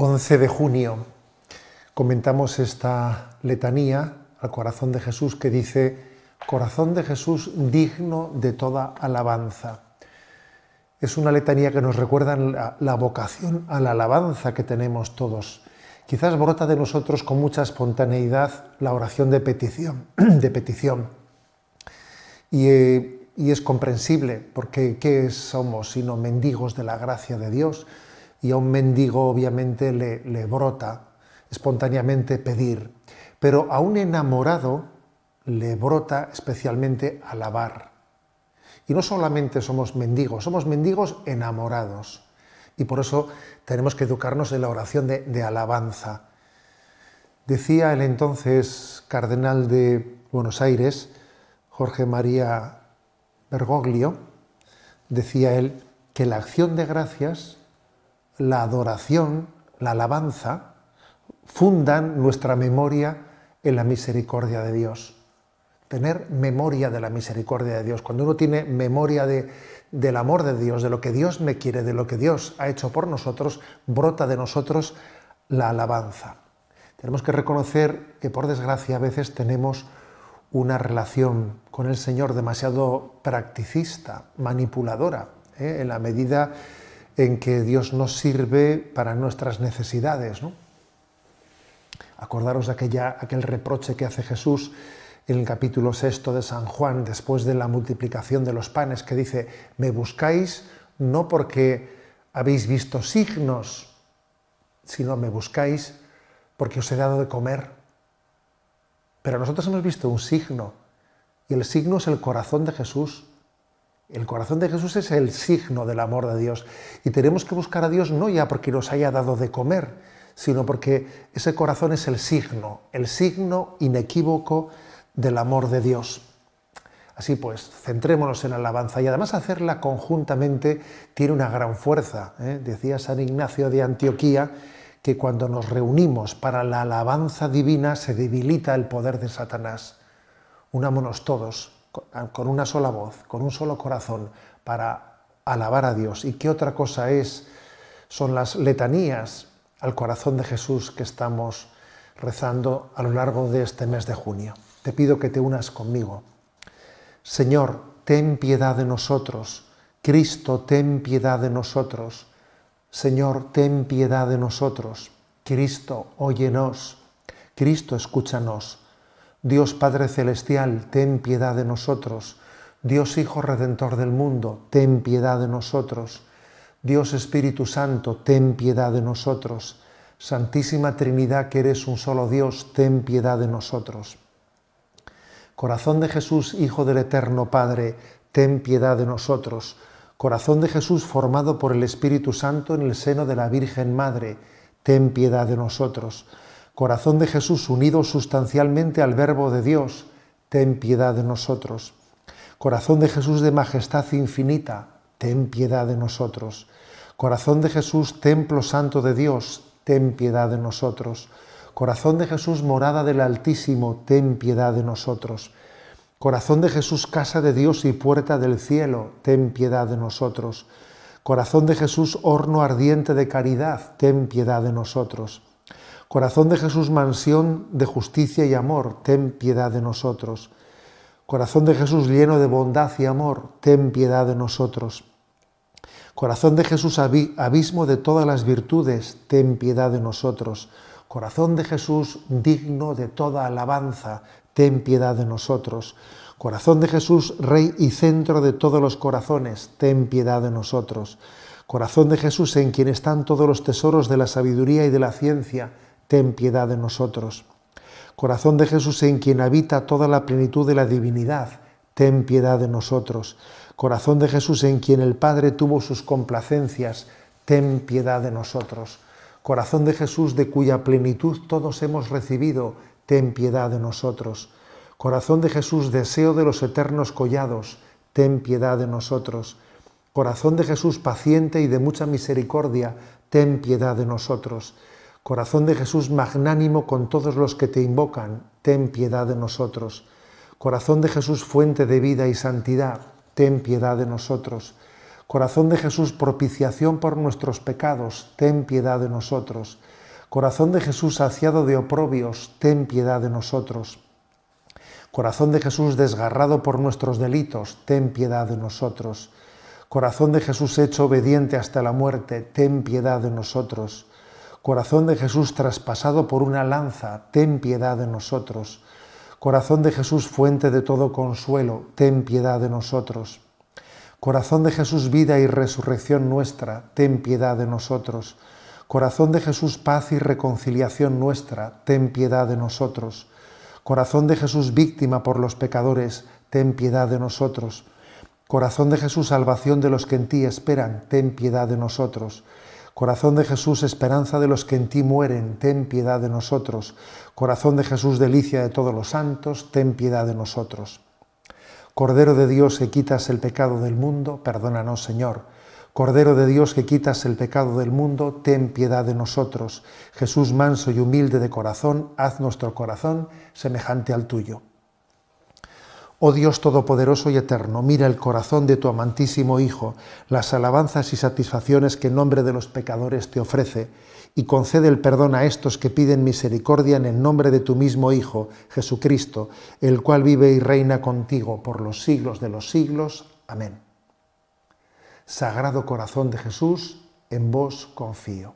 11 de junio comentamos esta letanía al corazón de Jesús que dice, corazón de Jesús digno de toda alabanza. Es una letanía que nos recuerda la, vocación a la alabanza que tenemos todos. Quizás brota de nosotros con mucha espontaneidad la oración de petición, de petición. Y, eh, y es comprensible, porque ¿qué somos sino mendigos de la gracia de Dios? Y a un mendigo obviamente le, brota espontáneamente pedir, pero a un enamorado le brota especialmente alabar. Y no solamente somos mendigos, somos mendigos enamorados. Y por eso tenemos que educarnos en la oración de, de alabanza. Decía el entonces cardenal de Buenos Aires, Jorge María Bergoglio, decía él que la acción de gracias la adoración, la alabanza, fundan nuestra memoria en la misericordia de Dios. Tener memoria de la misericordia de Dios. Cuando uno tiene memoria de, del amor de Dios, de lo que Dios me quiere, de lo que Dios ha hecho por nosotros, brota de nosotros la alabanza. Tenemos que reconocer que por desgracia a veces tenemos una relación con el Señor demasiado practicista, manipuladora, ¿eh? en la medida en que Dios nos sirve para nuestras necesidades. ¿no? Acordaros de aquella, aquel reproche que hace Jesús en el capítulo sexto de San Juan, después de la multiplicación de los panes, que dice, me buscáis no porque habéis visto signos, sino me buscáis porque os he dado de comer. Pero nosotros hemos visto un signo, y el signo es el corazón de Jesús. El corazón de Jesús es el signo del amor de Dios y tenemos que buscar a Dios no ya porque nos haya dado de comer, sino porque ese corazón es el signo, el signo inequívoco del amor de Dios. Así pues, centrémonos en la alabanza y además hacerla conjuntamente tiene una gran fuerza. ¿eh? Decía San Ignacio de Antioquía que cuando nos reunimos para la alabanza divina se debilita el poder de Satanás. Unámonos todos con una sola voz, con un solo corazón, para alabar a Dios. ¿Y qué otra cosa es? Son las letanías al corazón de Jesús que estamos rezando a lo largo de este mes de junio. Te pido que te unas conmigo. Señor, ten piedad de nosotros. Cristo, ten piedad de nosotros. Señor, ten piedad de nosotros. Cristo, óyenos. Cristo, escúchanos. Dios Padre Celestial, ten piedad de nosotros. Dios Hijo Redentor del mundo, ten piedad de nosotros. Dios Espíritu Santo, ten piedad de nosotros. Santísima Trinidad, que eres un solo Dios, ten piedad de nosotros. Corazón de Jesús, Hijo del Eterno Padre, ten piedad de nosotros. Corazón de Jesús formado por el Espíritu Santo en el seno de la Virgen Madre, ten piedad de nosotros Corazón de Jesús unido sustancialmente al Verbo de Dios, ten piedad de nosotros. Corazón de Jesús de majestad infinita, ten piedad de nosotros. Corazón de Jesús, templo santo de Dios, ten piedad de nosotros. Corazón de Jesús, morada del Altísimo, ten piedad de nosotros. Corazón de Jesús, casa de Dios y puerta del cielo, ten piedad de nosotros. Corazón de Jesús, horno ardiente de caridad, ten piedad de nosotros. Corazón de Jesús, mansión de justicia y amor, ten piedad de nosotros. Corazón de Jesús lleno de bondad y amor, ten piedad de nosotros. Corazón de Jesús, abismo de todas las virtudes, ten piedad de nosotros. Corazón de Jesús, digno de toda alabanza, ten piedad de nosotros. Corazón de Jesús, Rey y centro de todos los corazones, ten piedad de nosotros. Corazón de Jesús, en quien están todos los tesoros de la sabiduría y de la ciencia, ten piedad de nosotros. Corazón de Jesús en quien habita toda la plenitud de la divinidad, ten piedad de nosotros. Corazón de Jesús en quien el Padre tuvo sus complacencias, ten piedad de nosotros. Corazón de Jesús de cuya plenitud todos hemos recibido, ten piedad de nosotros. Corazón de Jesús, deseo de los eternos collados, ten piedad de nosotros. Corazón de Jesús, paciente y de mucha misericordia, ten piedad de nosotros. Corazón de Jesús magnánimo con todos los que te invocan, ten piedad de nosotros. Corazón de Jesús fuente de vida y santidad, ten piedad de nosotros. Corazón de Jesús, propiciación por nuestros pecados, ten piedad de nosotros. Corazón de Jesús, saciado de oprobios, ten piedad de nosotros. Corazón de Jesús, desgarrado por nuestros delitos, ten piedad de nosotros. Corazón de Jesús, hecho obediente hasta la muerte, ten piedad de nosotros. Corazón de Jesús, traspasado por una lanza, ten piedad de nosotros. Corazón de Jesús, fuente de todo consuelo, ten piedad de nosotros. Corazón de Jesús, vida y resurrección nuestra, ten piedad de nosotros. Corazón de Jesús, paz y reconciliación nuestra, ten piedad de nosotros. Corazón de Jesús, víctima por los pecadores, ten piedad de nosotros. Corazón de Jesús, salvación de los que en ti esperan, ten piedad de nosotros. Corazón de Jesús, esperanza de los que en ti mueren, ten piedad de nosotros. Corazón de Jesús, delicia de todos los santos, ten piedad de nosotros. Cordero de Dios que quitas el pecado del mundo, perdónanos Señor. Cordero de Dios que quitas el pecado del mundo, ten piedad de nosotros. Jesús manso y humilde de corazón, haz nuestro corazón semejante al tuyo. Oh Dios Todopoderoso y Eterno, mira el corazón de tu amantísimo Hijo, las alabanzas y satisfacciones que en nombre de los pecadores te ofrece, y concede el perdón a estos que piden misericordia en el nombre de tu mismo Hijo, Jesucristo, el cual vive y reina contigo por los siglos de los siglos. Amén. Sagrado corazón de Jesús, en vos confío.